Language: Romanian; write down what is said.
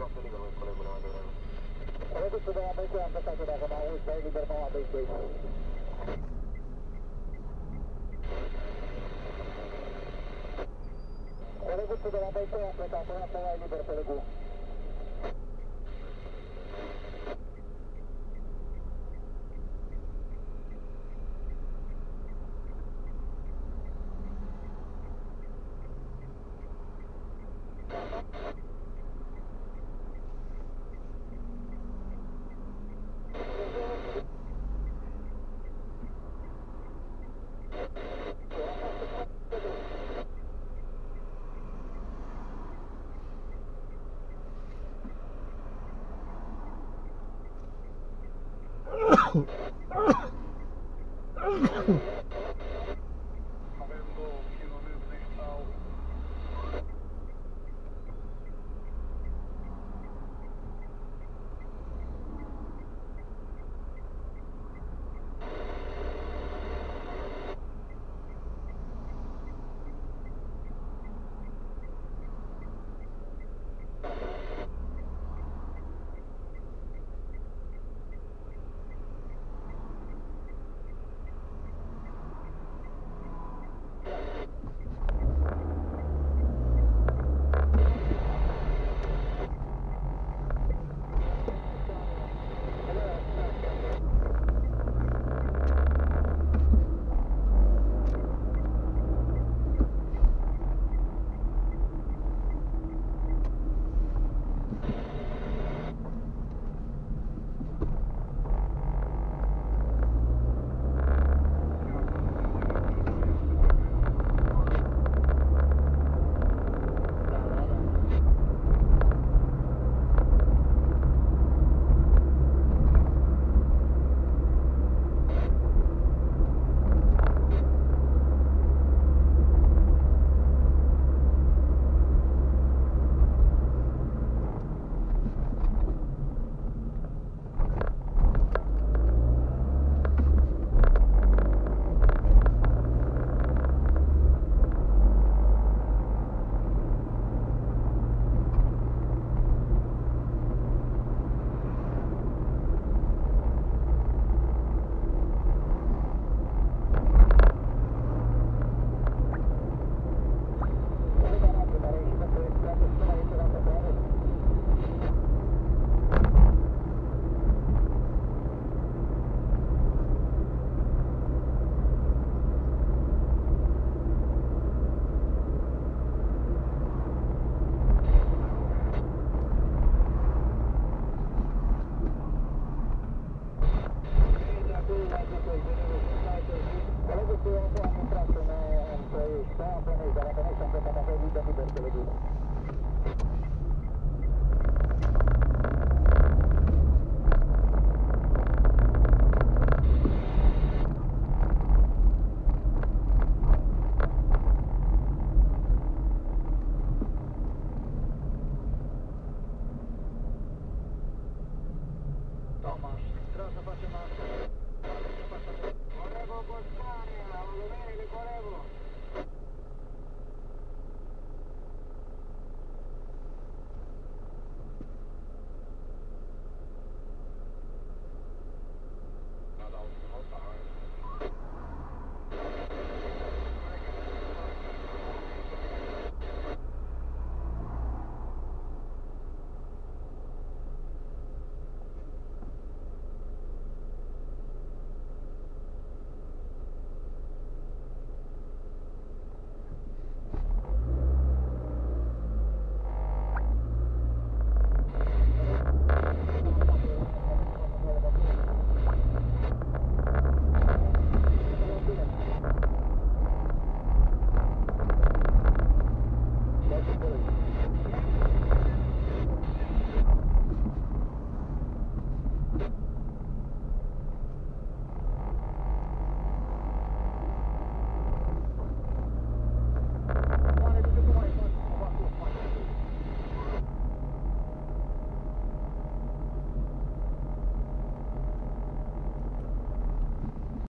Castelnică, voi colegule mai devreme. Redusul de la BC am plecat dacă mai auzi, dai liber la BC. Colegul de la BC a plecat, dai liber pe legu. Oh. naik sampai kata Fedi dan di Berkeley